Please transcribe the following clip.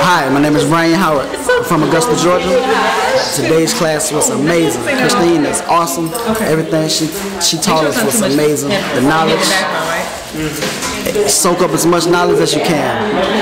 Hi, my name is Brian Howard from Augusta, Georgia. Today's class was amazing. Christine is awesome. Everything she she taught us was amazing. The knowledge. Soak up as much knowledge as you can.